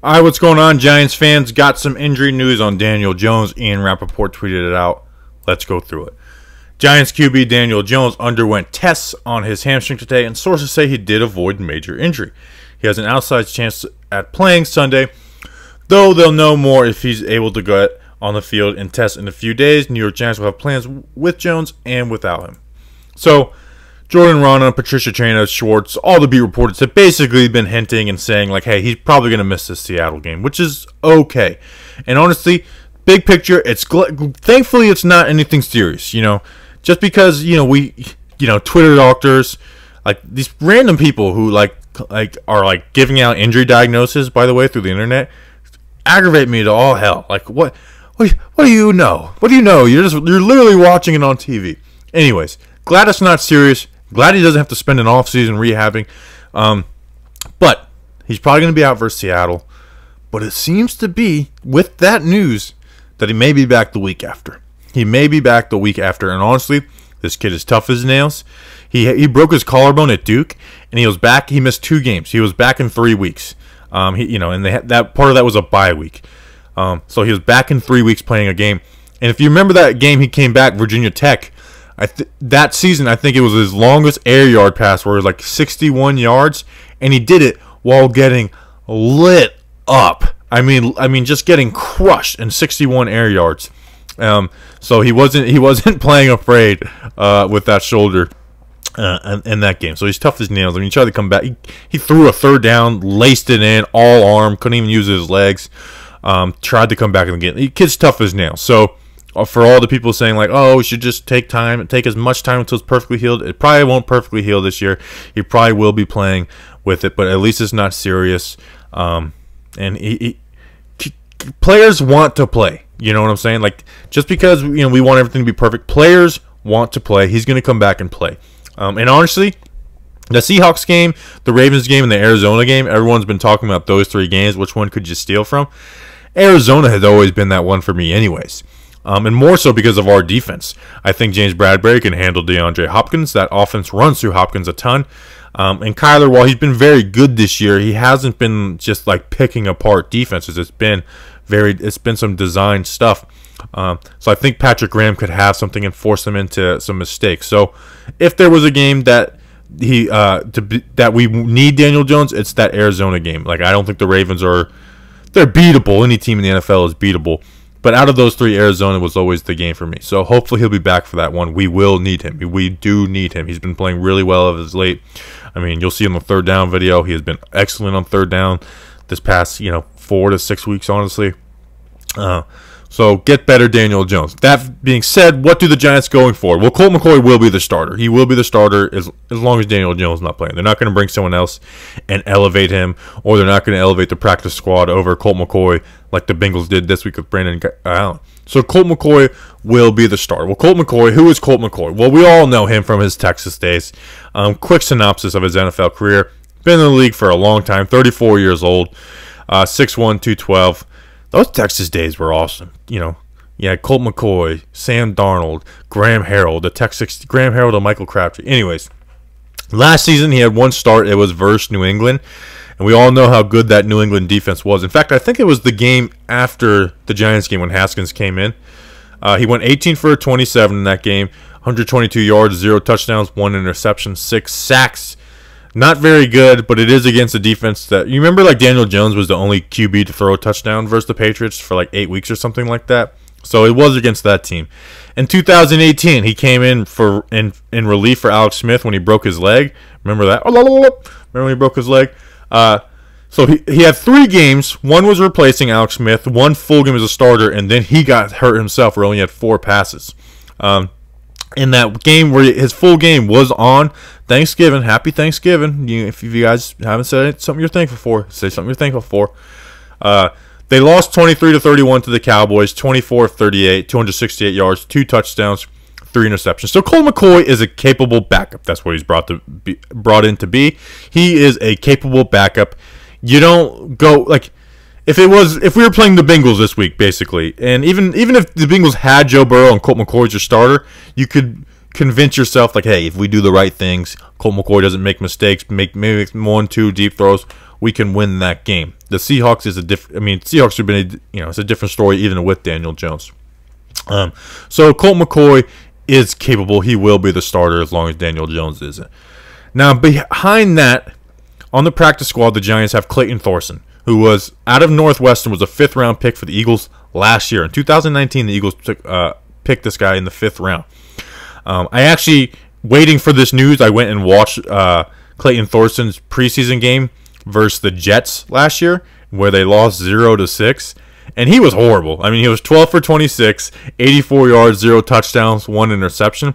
All right, what's going on, Giants fans? Got some injury news on Daniel Jones. Ian Rapoport tweeted it out. Let's go through it. Giants QB Daniel Jones underwent tests on his hamstring today, and sources say he did avoid major injury. He has an outside chance at playing Sunday, though they'll know more if he's able to get on the field and test in a few days. New York Giants will have plans with Jones and without him. So, Jordan Raanan, Patricia Traina, Schwartz, all the beat reporters have basically been hinting and saying, like, hey, he's probably going to miss this Seattle game, which is okay. And honestly, big picture, it's gl- thankfully it's not anything serious, you know. Just because, you know, we, you know, Twitter doctors, like these random people who like like are like giving out injury diagnosis by the way through the internet aggravate me to all hell. Like what what what do you know? What do you know? You're just you're literally watching it on TV. Anyways, glad it's not serious. Glad he doesn't have to spend an off season rehabbing. Um, but he's probably going to be out versus Seattle. But it seems to be with that news that he may be back the week after. He may be back the week after. And honestly, this kid is tough as nails. He he broke his collarbone at Duke, and he was back. He missed two games. He was back in three weeks. Um, he you know, and they had, that part of that was a bye week. Um, so he was back in three weeks playing a game. And if you remember that game, he came back Virginia Tech. I th- that season, I think it was his longest air yard pass, where it was like 61 yards, and he did it while getting lit up. I mean, I mean, just getting crushed in 61 air yards. Um, so he wasn't he wasn't playing afraid uh, with that shoulder. Uh, in, in, that game, so he's tough as nails. I mean, he tried to come back. He, he threw a third down, laced it in, all arm, couldn't even use his legs. Um, tried to come back in the game. The kid's tough as nails. So for all the people saying like, oh, we should just take time, take as much time until it's perfectly healed. It probably won't perfectly heal this year. He probably will be playing with it, but at least it's not serious. Um, and he, he, players want to play. You know what I'm saying? Like just because you know we want everything to be perfect, players want to play. He's going to come back and play. Um, and honestly, the Seahawks game, the Ravens game, and the Arizona game, everyone's been talking about those three games. Which one could you steal from? Arizona has always been that one for me, anyways. Um, and more so because of our defense. I think James Bradberry can handle DeAndre Hopkins. That offense runs through Hopkins a ton. Um, and Kyler, while he's been very good this year, he hasn't been just like picking apart defenses. It's been very, it's been some design stuff. Um, so I think Patrick Graham could have something and force him into some mistakes. So if there was a game that he uh, to be, that we need Daniel Jones, it's that Arizona game. Like I don't think the Ravens are they're beatable. Any team in the NFL is beatable. But out of those three, Arizona was always the game for me. So hopefully he'll be back for that one. We will need him. We do need him. He's been playing really well of his late. I mean, you'll see in the third down video, he has been excellent on third down this past, you know, four to six weeks, honestly. Uh, so get better, Daniel Jones. That being said, what do the Giants going for? Well, Colt McCoy will be the starter. He will be the starter as, as long as Daniel Jones is not playing. They're not going to bring someone else and elevate him, or they're not going to elevate the practice squad over Colt McCoy like the Bengals did this week with Brandon Allen. So Colt McCoy will be the starter. Well, Colt McCoy, who is Colt McCoy? Well, we all know him from his Texas days. Um, quick synopsis of his NFL career. Been in the league for a long time, 34 years old, uh, 6'1", 212 those Texas days were awesome. You know, yeah, Colt McCoy, Sam Darnold, Graham Harrell, the Texas Graham Harrell and Michael Crabtree. Anyways, last season he had one start. It was versus New England, and we all know how good that New England defense was. In fact, I think it was the game after the Giants game when Haskins came in. Uh, he went 18 for 27 in that game, 122 yards, zero touchdowns, one interception, six sacks. Not very good, but it is against a defense that you remember. Like Daniel Jones was the only QB to throw a touchdown versus the Patriots for like eight weeks or something like that. So it was against that team. In 2018, he came in for in in relief for Alex Smith when he broke his leg. Remember that? Remember when he broke his leg? Uh, so he, he had three games. One was replacing Alex Smith. One full game as a starter, and then he got hurt himself, where he only had four passes. Um, in that game where his full game was on Thanksgiving. Happy Thanksgiving. You, if you guys haven't said it, something you're thankful for, say something you're thankful for. Uh, they lost 23 to 31 to the Cowboys, 24 38, 268 yards, two touchdowns, three interceptions. So Colt McCoy is a capable backup. That's what he's brought to be, brought in to be. He is a capable backup. You don't go like if it was if we were playing the Bengals this week, basically, and even even if the Bengals had Joe Burrow and Colt McCoy as your starter, you could convince yourself like, hey, if we do the right things, Colt McCoy doesn't make mistakes, make maybe one, two deep throws, we can win that game. The Seahawks is a different. I mean, Seahawks have been a, you know it's a different story even with Daniel Jones. Um, so Colt McCoy is capable. He will be the starter as long as Daniel Jones isn't. Now behind that, on the practice squad, the Giants have Clayton Thorson, who was out of Northwestern, was a fifth round pick for the Eagles last year. In 2019, the Eagles took, uh, picked this guy in the fifth round. Um, I actually waiting for this news. I went and watched uh, Clayton Thorson's preseason game versus the Jets last year, where they lost zero to six, and he was horrible. I mean, he was 12 for 26, 84 yards, zero touchdowns, one interception,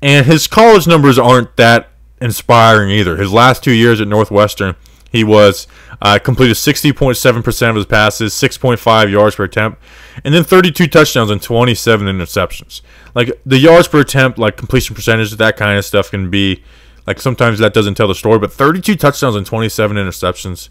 and his college numbers aren't that inspiring either. His last two years at Northwestern, he was uh, completed 60.7% of his passes, 6.5 yards per attempt, and then 32 touchdowns and 27 interceptions. Like the yards per attempt, like completion percentage, that kind of stuff can be like sometimes that doesn't tell the story, but 32 touchdowns and 27 interceptions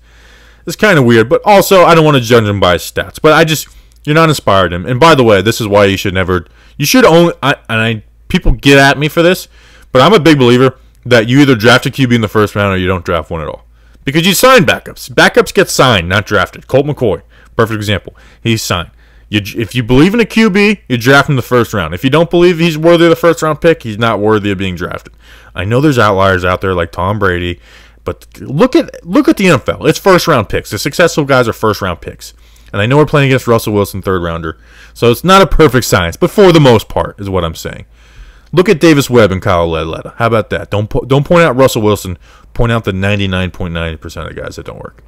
is kind of weird. But also, I don't want to judge him by his stats. But I just you're not inspired him. And by the way, this is why you should never you should only I, and I people get at me for this, but I'm a big believer that you either draft a QB in the first round or you don't draft one at all. Because you sign backups. Backups get signed, not drafted. Colt McCoy, perfect example. He's signed. You, if you believe in a QB, you draft him the first round. If you don't believe he's worthy of the first round pick, he's not worthy of being drafted. I know there's outliers out there like Tom Brady, but look at look at the NFL. It's first round picks. The successful guys are first round picks. And I know we're playing against Russell Wilson, third rounder. So it's not a perfect science, but for the most part, is what I'm saying. Look at Davis Webb and Kyle Lauletta. How about that? Don't po- don't point out Russell Wilson. Point out the 99.9% of the guys that don't work.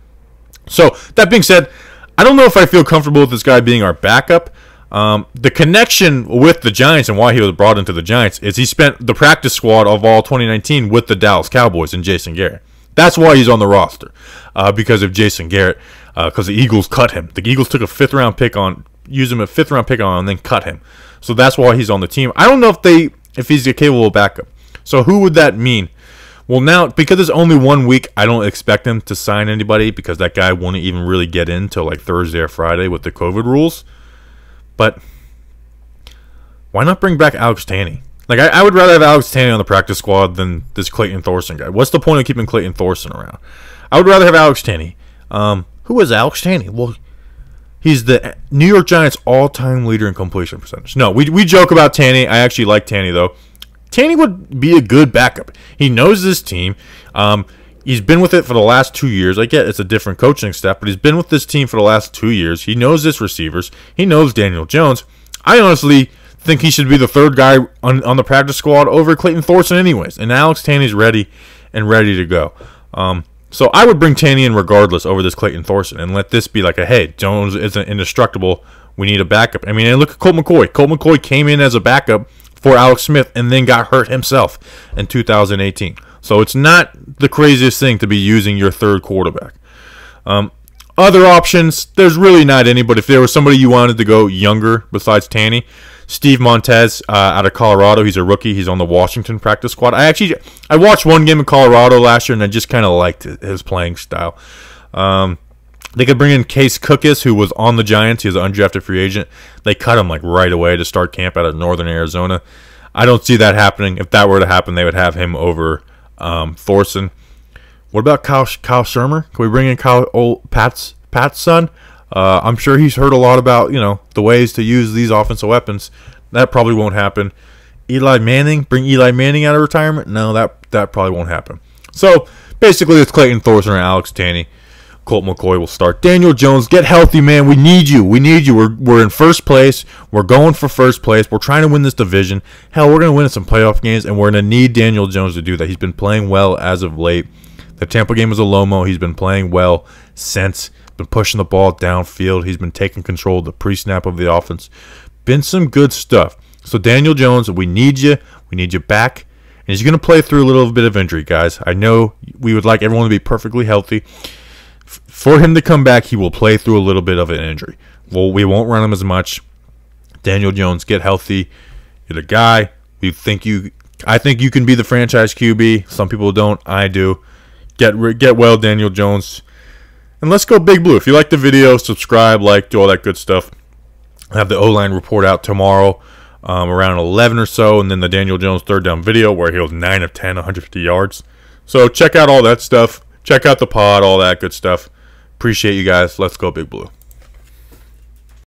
So that being said, I don't know if I feel comfortable with this guy being our backup. Um, the connection with the Giants and why he was brought into the Giants is he spent the practice squad of all 2019 with the Dallas Cowboys and Jason Garrett. That's why he's on the roster uh, because of Jason Garrett. Because uh, the Eagles cut him. The Eagles took a fifth round pick on, used him a fifth round pick on, and then cut him. So that's why he's on the team. I don't know if they if he's a capable backup. So who would that mean? Well, now because it's only one week, I don't expect him to sign anybody because that guy won't even really get in until like Thursday or Friday with the COVID rules. But why not bring back Alex Tanney? Like I, I would rather have Alex Tanney on the practice squad than this Clayton Thorson guy. What's the point of keeping Clayton Thorson around? I would rather have Alex Tanney. Um, who is Alex Tanney? Well, He's the New York Giants' all-time leader in completion percentage. No, we, we joke about Tanney. I actually like Tanney though. Tanney would be a good backup. He knows this team. Um, he's been with it for the last two years. I get it's a different coaching staff, but he's been with this team for the last two years. He knows his receivers. He knows Daniel Jones. I honestly think he should be the third guy on, on the practice squad over Clayton Thorson, anyways. And Alex Tanney's ready and ready to go. Um, so I would bring Tanney in regardless over this Clayton Thorson and let this be like a hey, Jones isn't indestructible. We need a backup. I mean, and look at Colt McCoy. Colt McCoy came in as a backup for Alex Smith and then got hurt himself in 2018. So it's not the craziest thing to be using your third quarterback. Um, other options, there's really not any. But if there was somebody you wanted to go younger besides Tanney, Steve Montez uh, out of Colorado. He's a rookie. He's on the Washington practice squad. I actually I watched one game in Colorado last year and I just kind of liked his playing style. Um, they could bring in Case Cookus, who was on the Giants. He was an undrafted free agent. They cut him like right away to start camp out of Northern Arizona. I don't see that happening. If that were to happen, they would have him over um, Thorson. What about Kyle, Kyle Shurmur? Can we bring in Kyle old Pat's Pat's son? Uh, I'm sure he's heard a lot about you know the ways to use these offensive weapons. That probably won't happen. Eli Manning, bring Eli Manning out of retirement? No, that that probably won't happen. So basically, it's Clayton Thorson and Alex Tanney. Colt McCoy will start. Daniel Jones, get healthy, man. We need you. We need you. We're, we're in first place. We're going for first place. We're trying to win this division. Hell, we're going to win some playoff games, and we're going to need Daniel Jones to do that. He's been playing well as of late. The Tampa game was a Lomo. He's been playing well since been pushing the ball downfield. He's been taking control of the pre snap of the offense. Been some good stuff. So, Daniel Jones, we need you. We need you back. And he's going to play through a little bit of injury, guys. I know we would like everyone to be perfectly healthy. For him to come back, he will play through a little bit of an injury. Well, we won't run him as much. Daniel Jones, get healthy. You're the guy. We think you. I think you can be the franchise QB. Some people don't. I do. Get get well, Daniel Jones. And let's go Big Blue. If you like the video, subscribe, like, do all that good stuff. I have the O line report out tomorrow um, around 11 or so, and then the Daniel Jones third down video where he was 9 of 10, 150 yards. So check out all that stuff. Check out the pod, all that good stuff. Appreciate you guys. Let's go, Big Blue.